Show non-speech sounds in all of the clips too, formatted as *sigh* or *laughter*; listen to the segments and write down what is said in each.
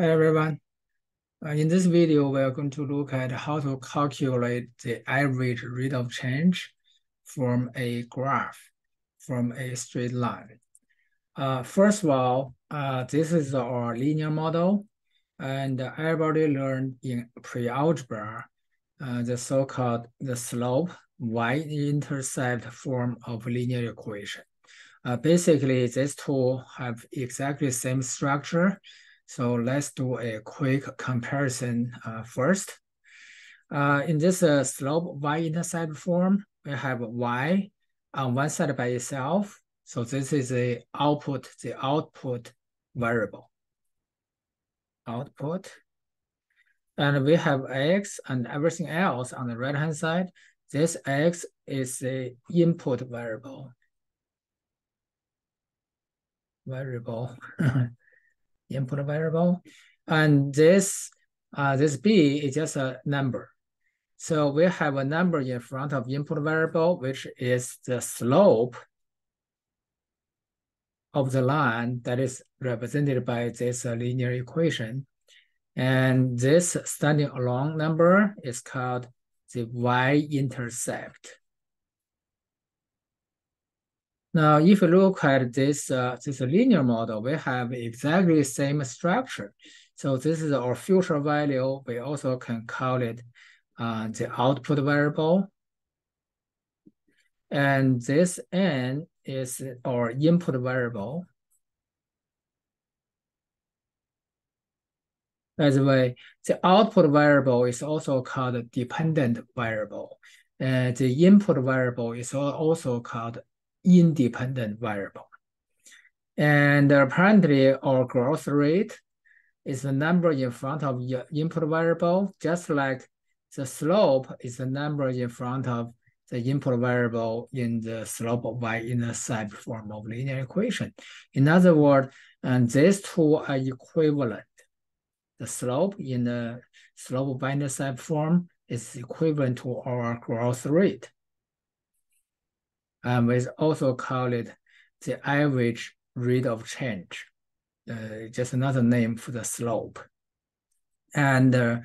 Hi everyone. Uh, in this video, we are going to look at how to calculate the average rate of change from a graph, from a straight line. Uh, first of all, uh, this is our linear model, and everybody learned in pre-algebra uh, the so-called the slope y-intercept form of linear equation. Uh, basically, these two have exactly the same structure, so let's do a quick comparison uh, first. Uh, in this uh, slope y-intercept form, we have y on one side by itself. So this is the output, the output variable. Output. And we have x and everything else on the right-hand side. This x is the input variable. Variable. *laughs* input variable. And this, uh, this b is just a number. So we have a number in front of input variable, which is the slope of the line that is represented by this uh, linear equation. And this standing alone number is called the y-intercept. Now, if you look at this, uh, this linear model, we have exactly the same structure. So this is our future value. We also can call it uh, the output variable. And this n is our input variable. By the way, the output variable is also called dependent variable. And the input variable is also called independent variable. And apparently our growth rate is the number in front of your input variable, just like the slope is the number in front of the input variable in the slope of y-intercept form of linear equation. In other words, and these two are equivalent. The slope in the slope of y-intercept form is equivalent to our growth rate. Um, we also call it the average rate of change, uh, just another name for the slope. And uh,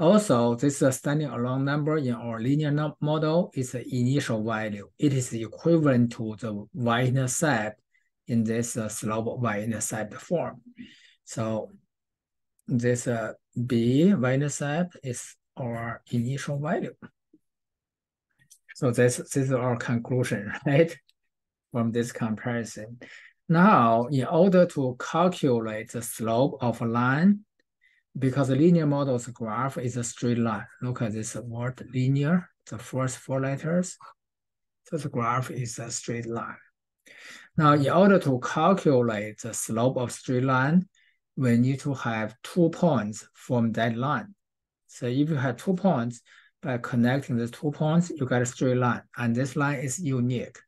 also, this uh, standing alone number in our linear model is the initial value. It is equivalent to the y-intercept in this uh, slope y-intercept form. So this uh, b y-intercept is our initial value. So this, this is our conclusion, *laughs* right? From this comparison. Now, in order to calculate the slope of a line, because the linear model's graph is a straight line. Look at this word linear, the first four letters. So the graph is a straight line. Now, in order to calculate the slope of straight line, we need to have two points from that line. So if you have two points, by connecting the two points, you get a straight line. And this line is unique.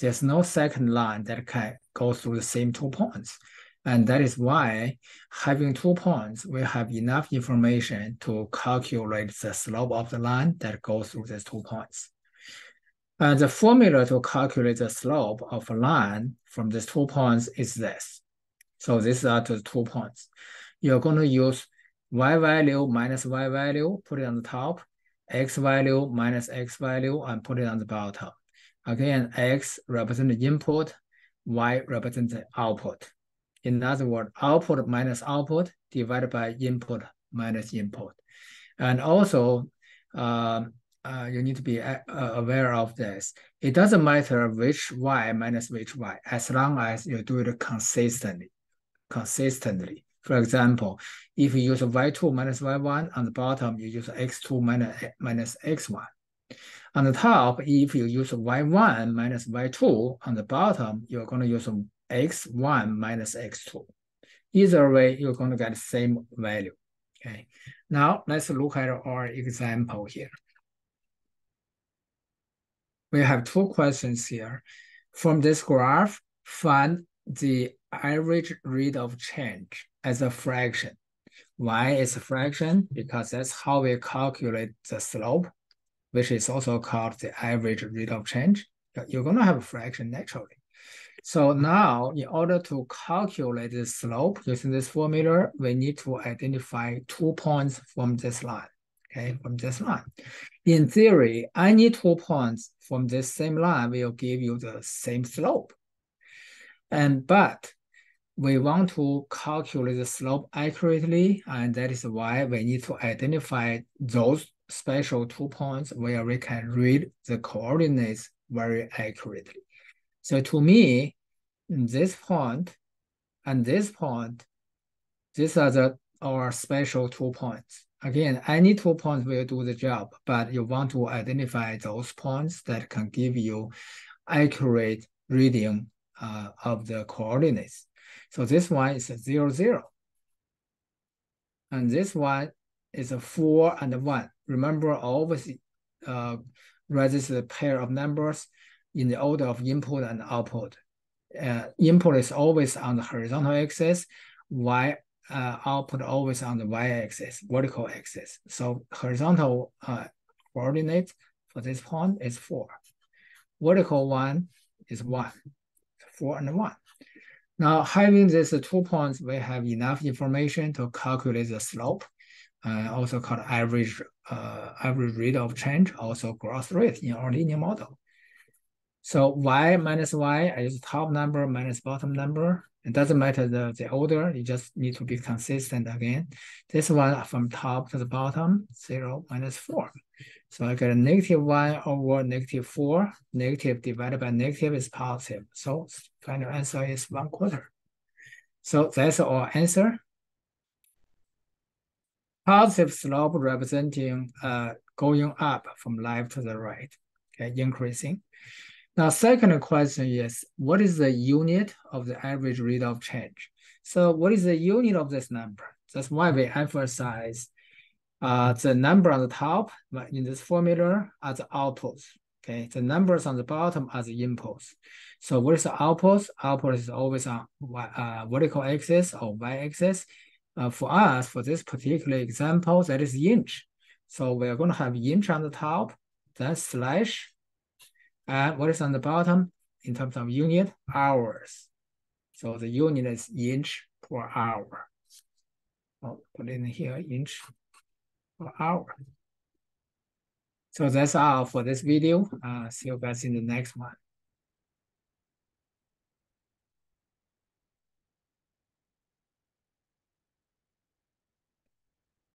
There's no second line that can go through the same two points. And that is why having two points, we have enough information to calculate the slope of the line that goes through these two points. And the formula to calculate the slope of a line from these two points is this. So these are the two points. You're going to use y value minus y value, put it on the top, x value minus x value and put it on the bottom. Again, x represents the input, y represents the output. In other words, output minus output divided by input minus input. And also, um, uh, you need to be uh, aware of this. It doesn't matter which y minus which y, as long as you do it consistently. Consistently. For example, if you use y2 minus y1, on the bottom, you use x2 minus, minus x1. On the top, if you use y1 minus y2, on the bottom, you're going to use x1 minus x2. Either way, you're going to get the same value. Okay. Now, let's look at our example here. We have two questions here. From this graph, find the average rate of change as a fraction. Why is a fraction because that's how we calculate the slope, which is also called the average rate of change. You're going to have a fraction naturally. So now in order to calculate the slope using this formula, we need to identify two points from this line, okay, from this line. In theory, any two points from this same line will give you the same slope. And but we want to calculate the slope accurately, and that is why we need to identify those special two points where we can read the coordinates very accurately. So to me, this point and this point, these are the our special two points. Again, any two points will do the job, but you want to identify those points that can give you accurate reading uh, of the coordinates. So this one is a zero, zero. And this one is a four and a one. Remember, always uh, register a pair of numbers in the order of input and output. Uh, input is always on the horizontal axis, y uh, output always on the y-axis, vertical axis. So horizontal uh, coordinate for this point is four. Vertical one is one, four and one. Now, having these two points, we have enough information to calculate the slope, uh, also called average uh, average rate of change, also growth rate in our linear model. So y minus y is top number minus bottom number. It doesn't matter the, the order, you just need to be consistent again. This one from top to the bottom, zero minus four. So I get a negative one over negative four. Negative divided by negative is positive. So final answer is one quarter. So that's our answer. Positive slope representing uh, going up from left to the right, okay, increasing. Now, second question is, what is the unit of the average rate of change? So what is the unit of this number? That's why we emphasize uh, the number on the top in this formula are the outputs. Okay, the numbers on the bottom are the inputs. So what is the output? Output is always on y, uh, vertical axis or y-axis. Uh, for us, for this particular example, that is inch. So we're going to have inch on the top, then slash and what is on the bottom in terms of unit? Hours. So the unit is inch per hour. I'll put in here, inch per hour. So that's all for this video. Uh, see you guys in the next one.